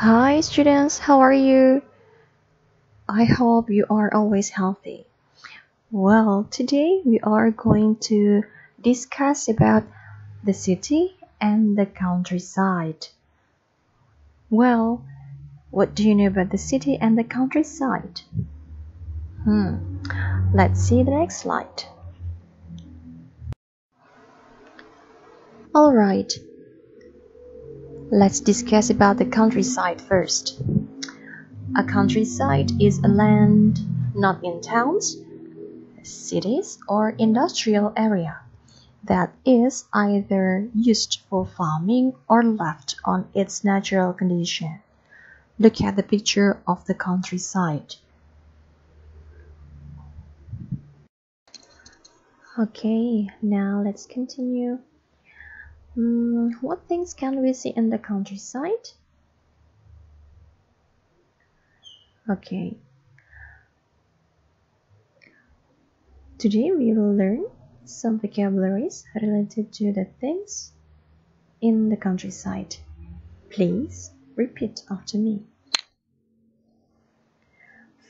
Hi students, how are you? I hope you are always healthy. Well, today we are going to discuss about the city and the countryside. Well, what do you know about the city and the countryside? Hmm, let's see the next slide. Alright, let's discuss about the countryside first. A countryside is a land not in towns, cities, or industrial area that is either used for farming or left on its natural condition. Look at the picture of the countryside. Okay, now let's continue. Mm, what things can we see in the countryside? Okay. Today we will learn some vocabularies related to the things in the countryside. Please repeat after me.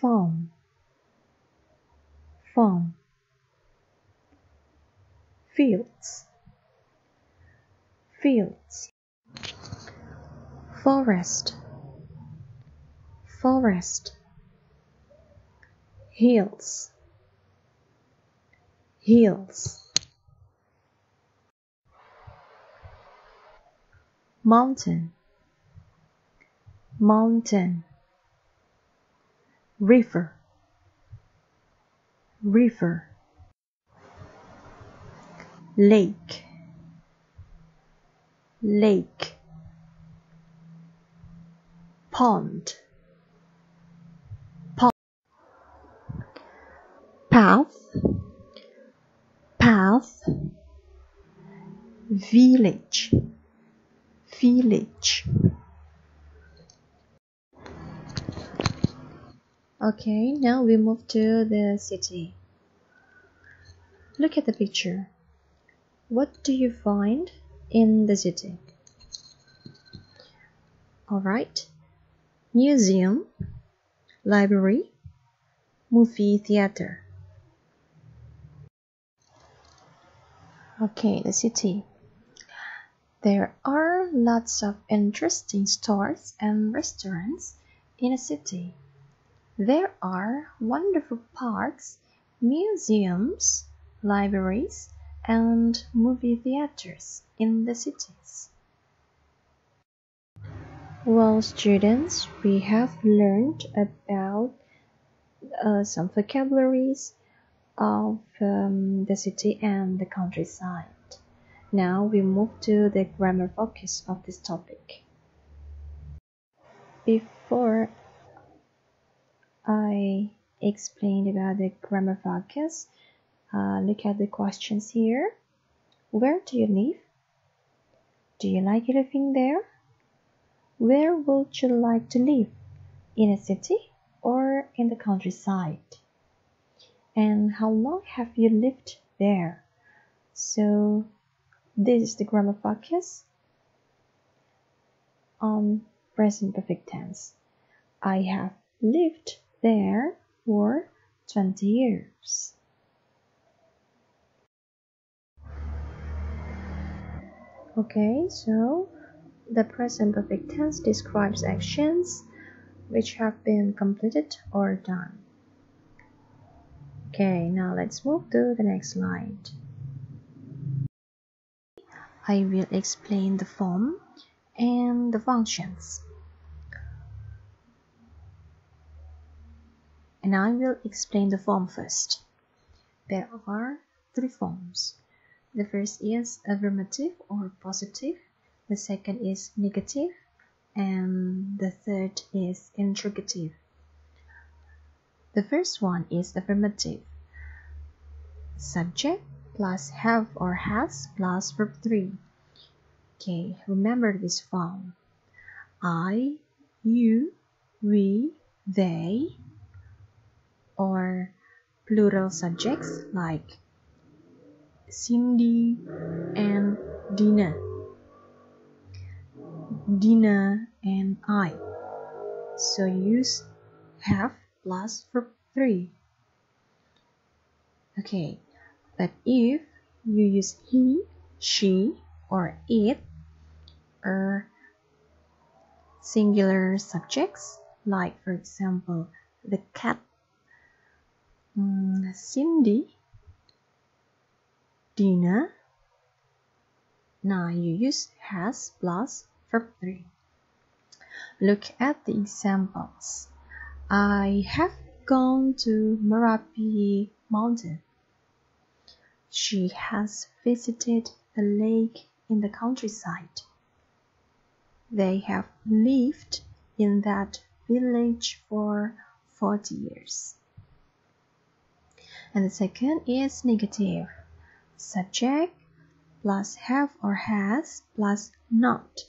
Farm Farm Fields Fields. Forest. Forest. Hills. Hills. Mountain. Mountain. River. River. Lake Lake. Pond. Pond. Path. Path. Village. Village. Okay, now we move to the city. Look at the picture. What do you find in the city? Alright. Museum, library, movie theater. Okay, the city. There are lots of interesting stores and restaurants in a city. There are wonderful parks, museums, libraries, and movie theaters in the cities. Well, students, we have learned about uh, some vocabularies of um, the city and the countryside. Now we move to the grammar focus of this topic. Before I explained about the grammar focus. Uh, look at the questions here. Where do you live? Do you like living there? Where would you like to live? In a city or in the countryside? And how long have you lived there? So, this is the grammar focus on present perfect tense. I have lived there for 20 years. Okay, so the present perfect tense describes actions which have been completed or done. Okay, now let's move to the next slide. I will explain the form and the functions. and I will explain the form first. There are three forms. The first is affirmative or positive, the second is negative, and the third is interrogative. The first one is affirmative. Subject plus have or has plus verb 3. Okay, remember this form. I, you, we, they, or plural subjects like Cindy and Dina, Dina and I. so use have plus verb 3. Okay, but if you use he, she, or it, or singular subjects, like for example, the cat, um, Cindy, Dina, now you use has plus verb 3. Look at the examples. I have gone to Merapi Mountain. She has visited the lake in the countryside. They have lived in that village for 40 years. And the second is negative. Subject plus have or has plus not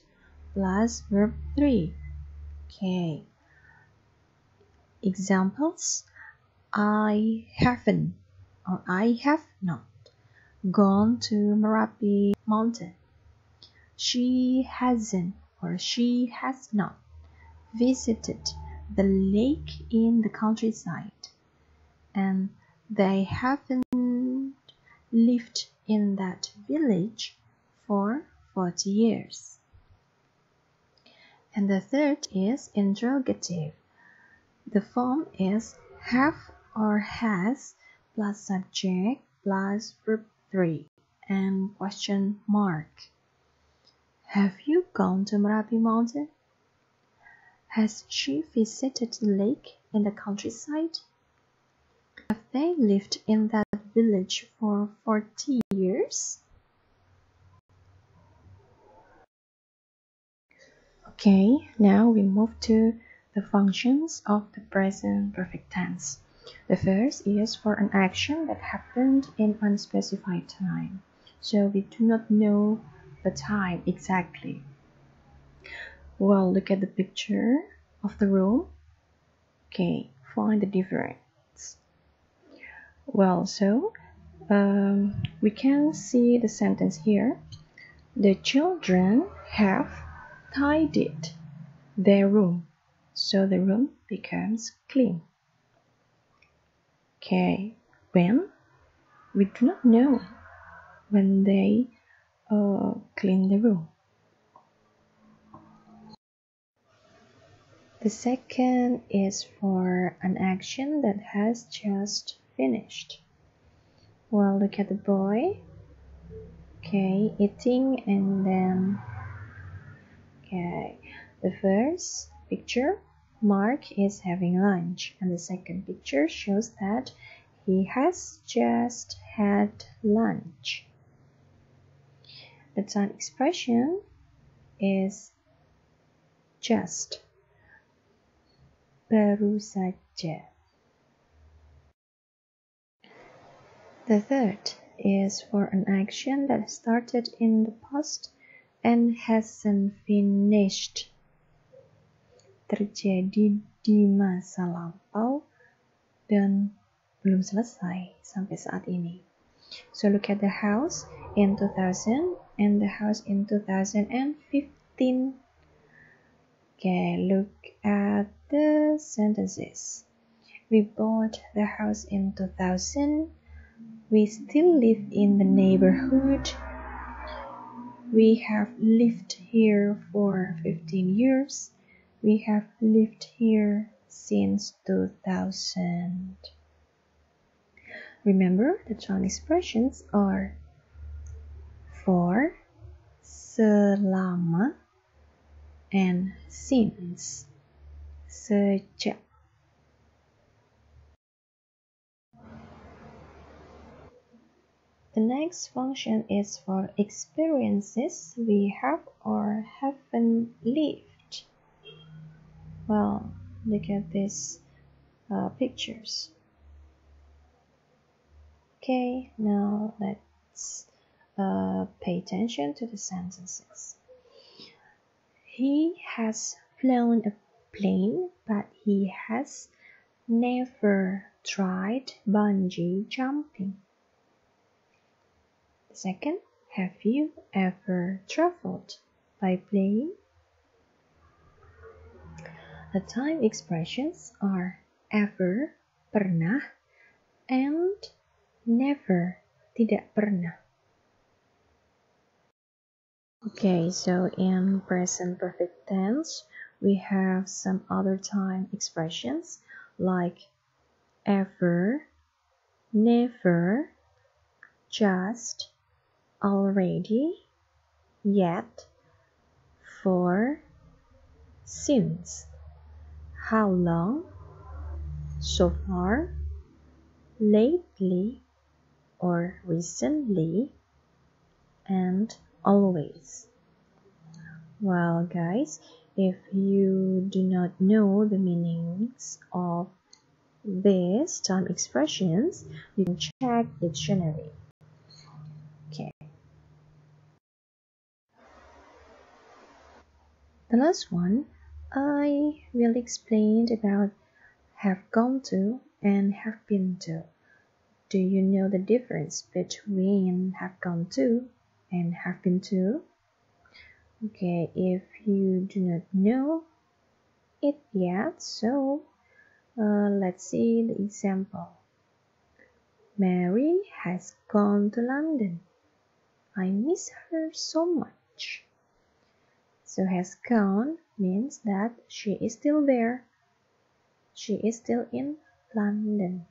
plus verb 3. Okay. Examples I haven't or I have not gone to Merapi Mountain. She hasn't or she has not visited the lake in the countryside. And they haven't lived in that village for 40 years. And the third is interrogative. The form is have or has plus subject plus verb 3 and question mark. Have you gone to Merapi Mountain? Has she visited the lake in the countryside? They lived in that village for 40 years? Okay, now we move to the functions of the present perfect tense. The first is for an action that happened in unspecified time. So we do not know the time exactly. Well, look at the picture of the room. Okay, find the difference. Well, so um, we can see the sentence here. The children have tidied their room, so the room becomes clean. Okay, when? We do not know when they uh, clean the room. The second is for an action that has just finished. Well, look at the boy. Okay, eating and then Okay, the first picture, Mark is having lunch, and the second picture shows that he has just had lunch. The time expression is just. Baru saja. The third is for an action that started in the past and hasn't finished terjadi di masa lampau dan belum selesai sampai saat ini. So look at the house in 2000 and the house in 2015. Okay, look at the sentences. We bought the house in 2000. We still live in the neighborhood we have lived here for 15 years. We have lived here since 2000. Remember, the Chinese expressions are for, selama, and since. Sejak. Next function is for experiences we have or haven't lived. Well, look at these uh, pictures. Okay, now let's uh, pay attention to the sentences. He has flown a plane, but he has never tried bungee jumping. Second, have you ever traveled by plane? The time expressions are ever, pernah, and never, tidak pernah. Okay, so in present perfect tense, we have some other time expressions like ever, never, just, already, yet, for, since, how long, so far, lately, or recently, and always. Well, guys, if you do not know the meanings of these time expressions, you can check dictionary. Okay. The last one, I will explain about have gone to and have been to. Do you know the difference between have gone to and have been to? Okay, if you do not know it yet, so uh, let's see the example. Mary has gone to London. I miss her so much. So has gone means that she is still there. She is still in London.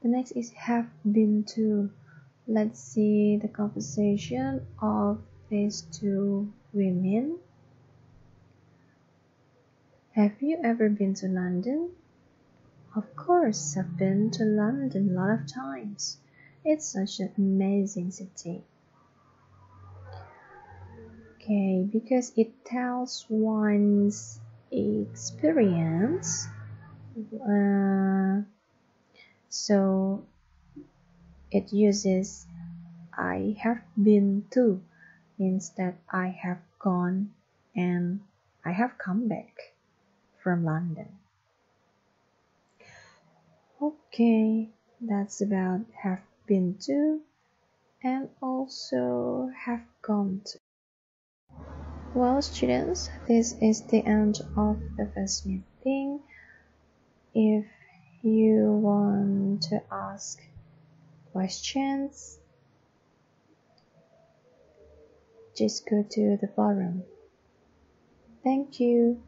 The next is have been to. Let's see the conversation of these two women. Have you ever been to London? Of course, I've been to London a lot of times. It's such an amazing city. Okay, because it tells one's experience. Uh, so it uses I have been to means that I have gone and I have come back from London. Okay, that's about have been to and also have gone to. Well, students, this is the end of the first meeting. If you want to ask questions, just go to the forum. Thank you.